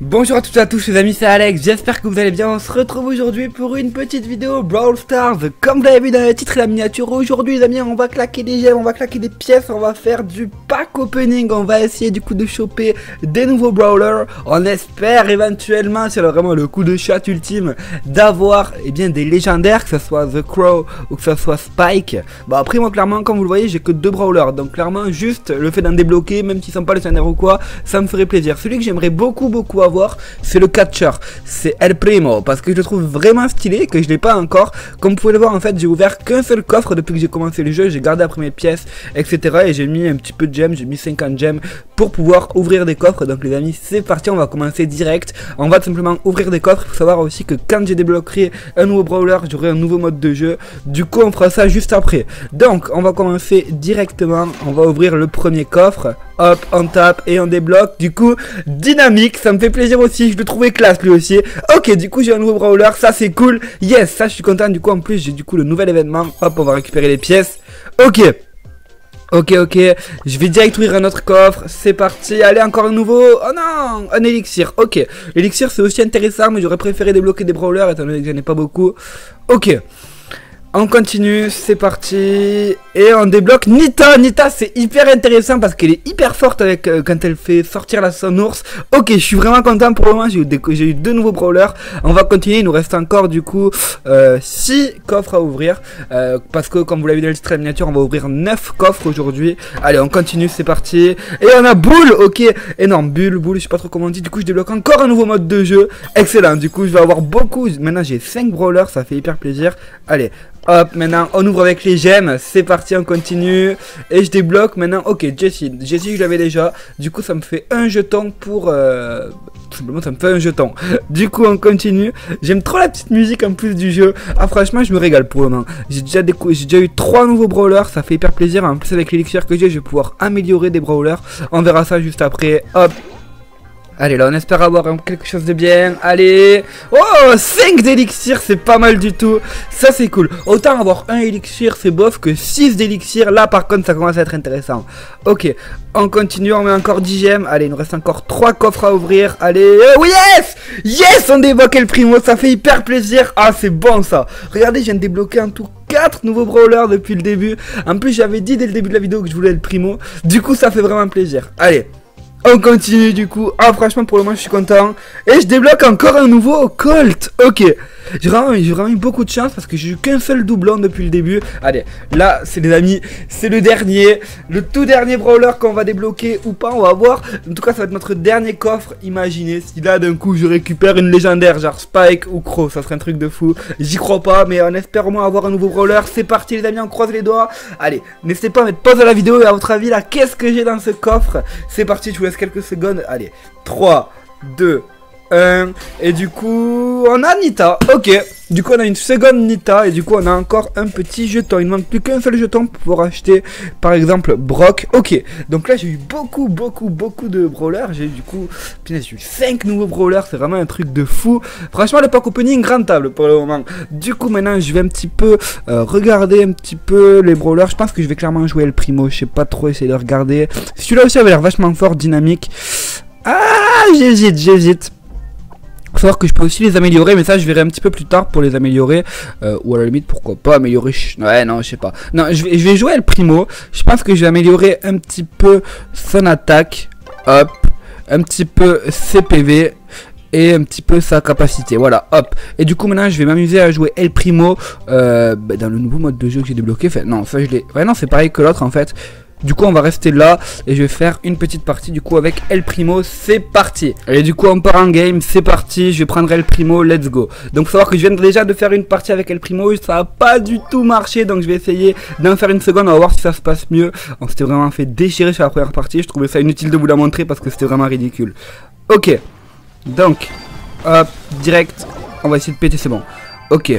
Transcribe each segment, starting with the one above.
Bonjour à toutes et à tous les amis, c'est Alex, j'espère que vous allez bien, on se retrouve aujourd'hui pour une petite vidéo Brawl Stars. Comme vous l'avez vu dans le titre et la miniature, aujourd'hui les amis on va claquer des gemmes, on va claquer des pièces, on va faire du pack opening. On va essayer du coup de choper des nouveaux Brawlers On espère éventuellement, c'est vraiment le coup de chat ultime D'avoir eh bien des légendaires, que ce soit The Crow ou que ce soit Spike. Bon après moi clairement comme vous le voyez j'ai que deux Brawlers. Donc clairement juste le fait d'en débloquer, même s'ils sont pas légendaires ou quoi, ça me ferait plaisir. Celui que j'aimerais beaucoup beaucoup avoir, c'est le catcher. C'est El Primo, parce que je le trouve vraiment stylé, que je l'ai pas encore. Comme vous pouvez le voir, en fait, j'ai ouvert qu'un seul coffre depuis que j'ai commencé le jeu. J'ai gardé après mes pièces, etc. Et j'ai mis un petit peu de gemmes, j'ai mis 50 gemmes pour pouvoir ouvrir des coffres. Donc les amis, c'est parti, on va commencer direct. On va simplement ouvrir des coffres. Il faut savoir aussi que quand j'ai débloqué un nouveau brawler, j'aurai un nouveau mode de jeu. Du coup, on fera ça juste après. Donc, on va commencer directement. On va ouvrir le premier coffre. Hop, on tape et on débloque. Du coup, dynamique, ça me fait plaisir aussi. Je le trouvais classe lui aussi. Ok, du coup, j'ai un nouveau brawler. Ça, c'est cool. Yes, ça, je suis content. Du coup, en plus, j'ai du coup le nouvel événement. Hop, on va récupérer les pièces. Ok. Ok, ok, je vais direct ouvrir un autre coffre, c'est parti, allez encore un nouveau, oh non, un élixir, ok, l'élixir c'est aussi intéressant mais j'aurais préféré débloquer des brawlers étant donné que j'en ai pas beaucoup, ok, on continue, c'est parti. Et on débloque Nita. Nita, c'est hyper intéressant parce qu'elle est hyper forte avec euh, quand elle fait sortir la son ours. Ok, je suis vraiment content pour le moment. J'ai eu, eu, deux nouveaux brawlers. On va continuer. Il nous reste encore du coup 6 euh, coffres à ouvrir. Euh, parce que comme vous l'avez vu dans le titre miniature, on va ouvrir 9 coffres aujourd'hui. Allez, on continue, c'est parti. Et on a Boule. Ok, énorme. Bulle, Boule, je sais pas trop comment on dit. Du coup, je débloque encore un nouveau mode de jeu. Excellent. Du coup, je vais avoir beaucoup. Maintenant, j'ai 5 brawlers. Ça fait hyper plaisir. Allez, Hop, maintenant on ouvre avec les gemmes, c'est parti, on continue. Et je débloque maintenant, ok, Jessie, Jessie je l'avais déjà, du coup ça me fait un jeton pour... Euh, tout simplement ça me fait un jeton. Du coup on continue, j'aime trop la petite musique en plus du jeu. Ah franchement je me régale pour le moment. J'ai déjà, j'ai déjà eu trois nouveaux brawlers, ça fait hyper plaisir. En plus avec l'élixir que j'ai, je vais pouvoir améliorer des brawlers. On verra ça juste après. Hop, Allez, là, on espère avoir quelque chose de bien. Allez. Oh, 5 d'élixir, c'est pas mal du tout. Ça, c'est cool. Autant avoir un élixir, c'est bof, que 6 d'élixir. Là, par contre, ça commence à être intéressant. Ok, on continue, on met encore 10 gemmes. Allez, il nous reste encore 3 coffres à ouvrir. Allez, oh, yes Yes, on débloque le primo, ça fait hyper plaisir. Ah, c'est bon, ça. Regardez, je viens de débloquer un tout 4 nouveaux brawlers depuis le début. En plus, j'avais dit dès le début de la vidéo que je voulais le primo. Du coup, ça fait vraiment plaisir. Allez. On continue du coup. Ah franchement pour le moment je suis content. Et je débloque encore un nouveau Colt. Ok. J'ai vraiment, vraiment, eu beaucoup de chance parce que j'ai eu qu'un seul doublon depuis le début. Allez, là c'est les amis, c'est le dernier. Le tout dernier brawler qu'on va débloquer ou pas, on va voir. En tout cas ça va être notre dernier coffre. Imaginez si là d'un coup je récupère une légendaire genre Spike ou Crow. Ça serait un truc de fou. J'y crois pas mais on espère au moins avoir un nouveau brawler. C'est parti les amis, on croise les doigts. Allez, n'hésitez pas à mettre pause à la vidéo et à votre avis là qu'est-ce que j'ai dans ce coffre? C'est parti, je vous laisse quelques secondes. Allez, 3, 2, 1. Et du coup, on a Nita. Ok. Du coup, on a une seconde Nita. Et du coup, on a encore un petit jeton. Il ne manque plus qu'un seul jeton pour acheter, par exemple, Brock. Ok. Donc là, j'ai eu beaucoup, beaucoup, beaucoup de brawlers. J'ai du coup, j'ai eu 5 nouveaux brawlers. C'est vraiment un truc de fou. Franchement, le pack opening rentable pour le moment. Du coup, maintenant, je vais un petit peu euh, regarder un petit peu les brawlers. Je pense que je vais clairement jouer le primo. Je sais pas trop essayer de regarder. Celui-là aussi avait l'air vachement fort, dynamique. Ah, j'hésite, j'hésite. Faut savoir que je peux aussi les améliorer, mais ça je verrai un petit peu plus tard pour les améliorer. Euh, ou à la limite, pourquoi pas améliorer. Ouais, non, je sais pas. Non, je vais, jouer le primo. Je pense que je vais améliorer un petit peu son attaque. Hop. Un petit peu CPV et un petit peu sa capacité. Voilà, hop. Et du coup, maintenant, je vais m'amuser à jouer El Primo euh, bah, dans le nouveau mode de jeu que j'ai débloqué. Non, ça, je l'ai. Ouais, non, c'est pareil que l'autre en fait. Du coup, on va rester là et je vais faire une petite partie du coup avec El Primo. C'est parti. Et du coup, on part en game. C'est parti. Je vais prendre El Primo. Let's go. Donc, faut savoir que je viens déjà de faire une partie avec El Primo. Ça a pas du tout marché. Donc, je vais essayer d'en faire une seconde. On va voir si ça se passe mieux. On s'était vraiment fait déchirer sur la première partie. Je trouvais ça inutile de vous la montrer parce que c'était vraiment ridicule. Ok. Donc, hop, direct. On va essayer de péter. C'est bon. Ok.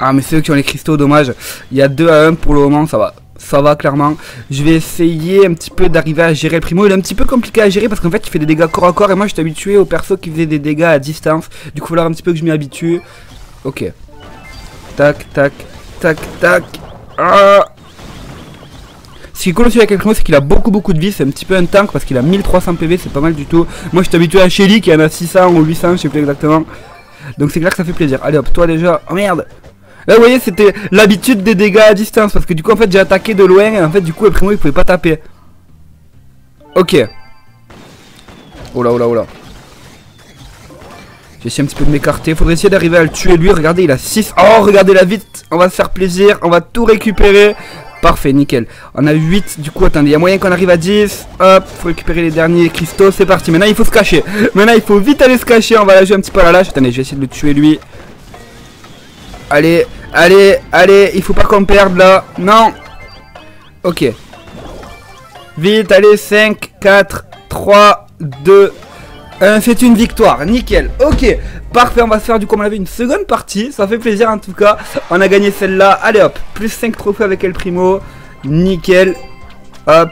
Ah mais c'est eux qui ont les cristaux, dommage. Il y a 2 à 1 pour le moment, ça va ça va clairement. Je vais essayer un petit peu d'arriver à gérer le primo. Il est un petit peu compliqué à gérer parce qu'en fait il fait des dégâts corps à corps et moi je suis habitué au perso qui faisait des dégâts à distance. Du coup il va falloir un petit peu que je m'y habitue. Ok. Tac, tac, tac, tac. Ah Ce qui est cool aussi avec El Primo, c'est qu'il a beaucoup beaucoup de vie. C'est un petit peu un tank parce qu'il a 1300 PV, c'est pas mal du tout. Moi, je suis habitué à Shelly qui en a 600 ou 800, je sais plus exactement. Donc c'est clair que ça fait plaisir. Allez hop, toi déjà. Oh merde Là, vous voyez, c'était l'habitude des dégâts à distance. Parce que du coup, en fait, j'ai attaqué de loin. Et en fait, du coup, El Primo, il pouvait pas taper. Ok. Oh là, oh là, oh là. J'ai essayé un petit peu de m'écarter. Faudrait essayer d'arriver à le tuer lui. Regardez, il a 6. Oh, regardez la vite. On va se faire plaisir. On va tout récupérer. Parfait, nickel. On a 8. Du coup, attendez, il y a moyen qu'on arrive à 10. Hop, faut récupérer les derniers cristaux. C'est parti. Maintenant, il faut se cacher. Maintenant, il faut vite aller se cacher. On va la jouer un petit peu à la lâche. Attendez, je vais essayer de le tuer lui. Allez, allez, allez. Il faut pas qu'on perde là. Non. Ok. Vite, allez. 5, 4, 3, 2, euh, c'est une victoire, nickel. Ok, parfait, on va se faire du coup, on avait une seconde partie. Ça fait plaisir en tout cas. On a gagné celle-là. Allez hop, plus 5 trophées avec El Primo. Nickel. Hop.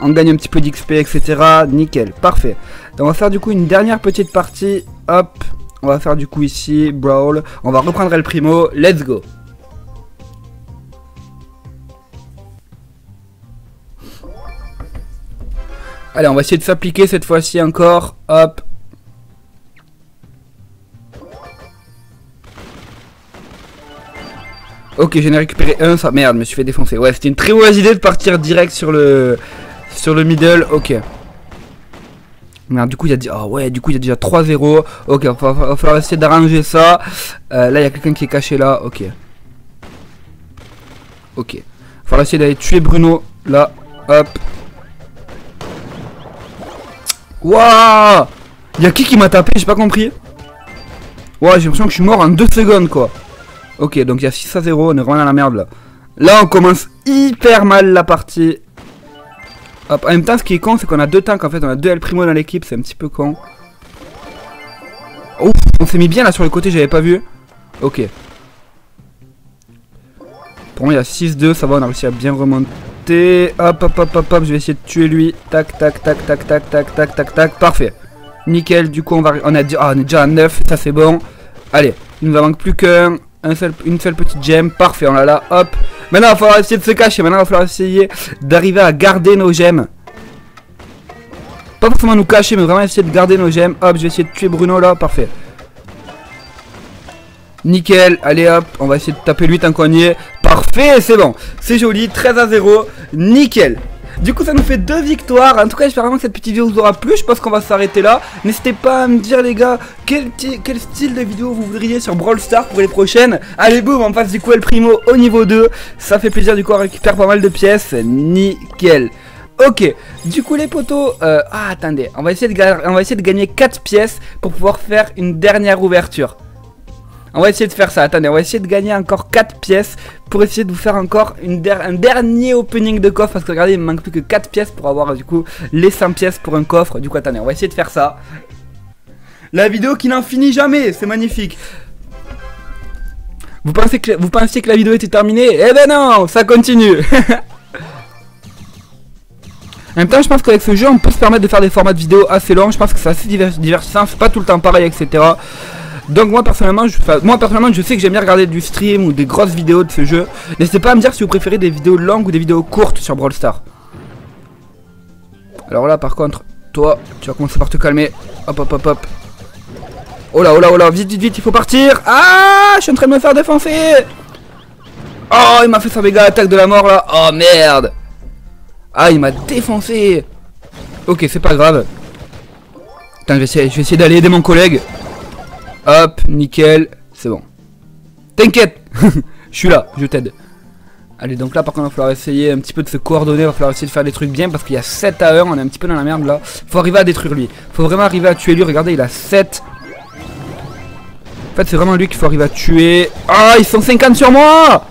On gagne un petit peu d'XP, etc. Nickel, parfait. On va faire du coup une dernière petite partie. Hop. On va faire du coup ici, Brawl. On va reprendre El Primo. Let's go. Allez, on va essayer de s'appliquer cette fois-ci encore. Hop. Ok, j'en ai récupéré un. Ça... Merde, je me suis fait défoncer. Ouais, c'était une très mauvaise idée de partir direct sur le sur le middle. Ok. Du coup, il y a dit, oh, ouais, du coup, il y a déjà 3-0. Ok, il va, falloir essayer d'arranger ça. Euh, là, il y a quelqu'un qui est caché là. Ok. Ok. Il va falloir essayer d'aller tuer Bruno. Là. Hop. Waouh Y'a qui qui m'a tapé J'ai pas compris. Waouh, j'ai l'impression que je suis mort en 2 secondes, quoi. Ok, donc il y a 6 à 0. On est vraiment dans la merde, là. Là, on commence hyper mal la partie. Hop, en même temps, ce qui est con, c'est qu'on a deux tanks, en fait. On a deux El Primo dans l'équipe. C'est un petit peu con. Ouf, on s'est mis bien, là, sur le côté. J'avais pas vu. Ok. Pour moi, il y a 6-2. Ça va, on a réussi à bien remonter. Hop, hop, hop, hop, hop. Je vais essayer de tuer lui. Tac, tac, tac, tac, tac, tac, tac, tac, tac. Parfait. Nickel. Du coup, on va. On, a, ah, on est déjà à 9. Ça, c'est bon. Allez. Il nous en manque plus qu'un. Un seul, une seule petite gemme. Parfait. On l'a là. Hop. Maintenant, il va falloir essayer de se cacher. Maintenant, il va falloir essayer d'arriver à garder nos gemmes. Pas forcément nous cacher, mais vraiment essayer de garder nos gemmes. Hop, je vais essayer de tuer Bruno là. Parfait. Nickel, allez hop, on va essayer de taper lui tant qu'on. Parfait, c'est bon. C'est joli, 13 à 0. Nickel. Du coup, ça nous fait deux victoires. En tout cas, j'espère vraiment que cette petite vidéo vous aura plu. Je pense qu'on va s'arrêter là. N'hésitez pas à me dire, les gars, quel, style de vidéo vous voudriez sur Brawl Stars pour les prochaines. Allez, boum, on passe du coup El Primo au niveau 2. Ça fait plaisir, du coup, on récupère pas mal de pièces. Nickel. Ok, du coup les potos, euh, ah attendez, on va, essayer de, on va essayer de gagner 4 pièces pour pouvoir faire une dernière ouverture. On va essayer de faire ça. Attendez, on va essayer de gagner encore 4 pièces pour essayer de vous faire encore une un dernier opening de coffre. Parce que regardez, il me manque plus que 4 pièces pour avoir du coup les 100 pièces pour un coffre. Du coup, attendez, on va essayer de faire ça. La vidéo qui n'en finit jamais, c'est magnifique. Vous que vous pensiez que la vidéo était terminée? Eh ben non, ça continue. En même temps, je pense qu'avec ce jeu, on peut se permettre de faire des formats de vidéo assez longs. Je pense que c'est assez divertissant, c'est pas tout le temps pareil, etc. Donc moi personnellement, je, sais que j'aime bien regarder du stream ou des grosses vidéos de ce jeu. N'hésitez pas à me dire si vous préférez des vidéos longues ou des vidéos courtes sur Brawl Stars. Alors là, par contre, toi, tu vas commencer par te calmer. Hop, hop, hop, hop. Oh là, oh là, oh là, vite, vite, vite, il faut partir. Ah, je suis en train de me faire défoncer. Oh, il m'a fait sa méga attaque de la mort là. Oh merde. Ah, il m'a défoncé. Ok, c'est pas grave. Putain, je vais essayer d'aller aider mon collègue. Hop, nickel. C'est bon. T'inquiète Je suis là, je t'aide. Allez, donc là, par contre, il va falloir essayer un petit peu de se coordonner. Il va falloir essayer de faire des trucs bien parce qu'il y a 7 à 1. On est un petit peu dans la merde là. Faut arriver à détruire lui. Faut vraiment arriver à tuer lui. Regardez, il a 7. En fait, c'est vraiment lui qu'il faut arriver à tuer. Ah, ils sont 50 sur moi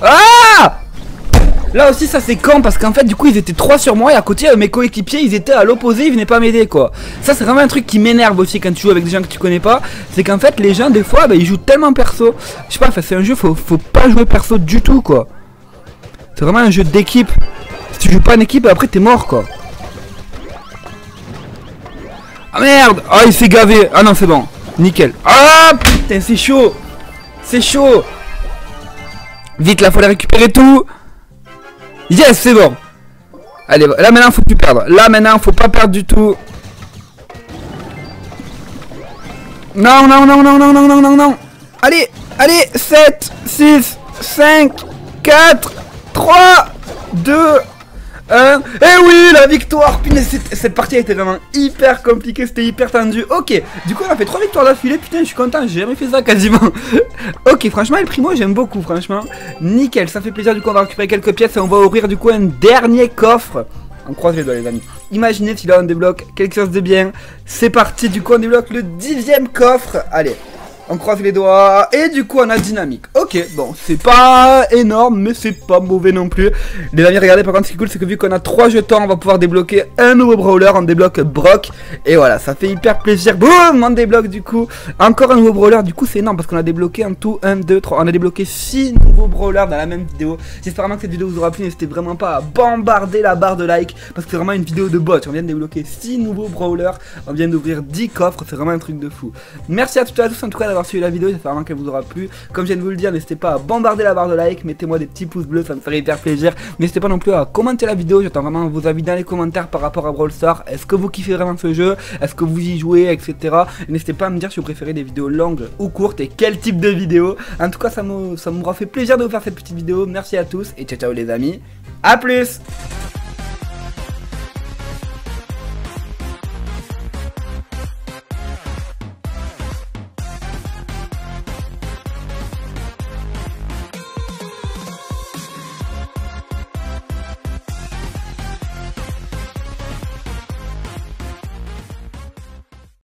Ah Là aussi ça c'est con parce qu'en fait du coup ils étaient 3 sur moi et à côté mes coéquipiers ils étaient à l'opposé, ils venaient pas m'aider quoi. Ça c'est vraiment un truc qui m'énerve aussi quand tu joues avec des gens que tu connais pas. C'est qu'en fait les gens des fois bah, ils jouent tellement perso. Je sais pas, c'est un jeu faut, faut pas jouer perso du tout quoi. C'est vraiment un jeu d'équipe. Si tu joues pas en équipe après t'es mort quoi. Ah merde Ah il s'est gavé Ah non c'est bon Nickel Ah putain c'est chaud C'est chaud Vite là faut aller récupérer tout Yes, c'est bon. Allez, là maintenant faut plus perdre. Là maintenant faut pas perdre du tout. Non, non, non, non, non, non, non, non, non. Allez, allez, 7, 6, 5, 4, 3, 2, 1. Eh oui, la victoire cette, cette partie a été vraiment hyper compliquée, c'était hyper tendu. Ok, du coup on a fait 3 victoires d'affilée, putain je suis content, j'ai jamais fait ça quasiment. ok, franchement le primo j'aime beaucoup, franchement. Nickel, ça fait plaisir, du coup on va récupérer quelques pièces et on va ouvrir du coup un dernier coffre. On croise les doigts les amis. Imaginez si là on débloque quelque chose de bien. C'est parti, du coup on débloque le dixième coffre. Allez, on croise les doigts. Et du coup, on a dynamique. Ok, bon, c'est pas énorme, mais c'est pas mauvais non plus. Les amis, regardez, par contre, ce qui est cool, c'est que vu qu'on a 3 jetons, on va pouvoir débloquer un nouveau brawler. On débloque Brock. Et voilà, ça fait hyper plaisir. Boum On débloque du coup encore un nouveau brawler. Du coup, c'est énorme parce qu'on a débloqué en tout 1, 2, 3. On a débloqué 6 nouveaux brawlers dans la même vidéo. J'espère vraiment que cette vidéo vous aura plu. N'hésitez vraiment pas à bombarder la barre de like parce que c'est vraiment une vidéo de bot. On vient de débloquer 6 nouveaux brawlers. On vient d'ouvrir 10 coffres. C'est vraiment un truc de fou. Merci à toutes et à tous en tout cas suivi la vidéo, j'espère vraiment qu'elle vous aura plu. Comme je viens de vous le dire, n'hésitez pas à bombarder la barre de like, mettez-moi des petits pouces bleus, ça me ferait hyper plaisir. N'hésitez pas non plus à commenter la vidéo, j'attends vraiment vos avis dans les commentaires par rapport à Brawl Stars. Est-ce que vous kiffez vraiment ce jeu? Est-ce que vous y jouez, etc. N'hésitez pas à me dire si vous préférez des vidéos longues ou courtes et quel type de vidéo. En tout cas, ça m'aura fait plaisir de vous faire cette petite vidéo. Merci à tous et ciao ciao les amis. A plus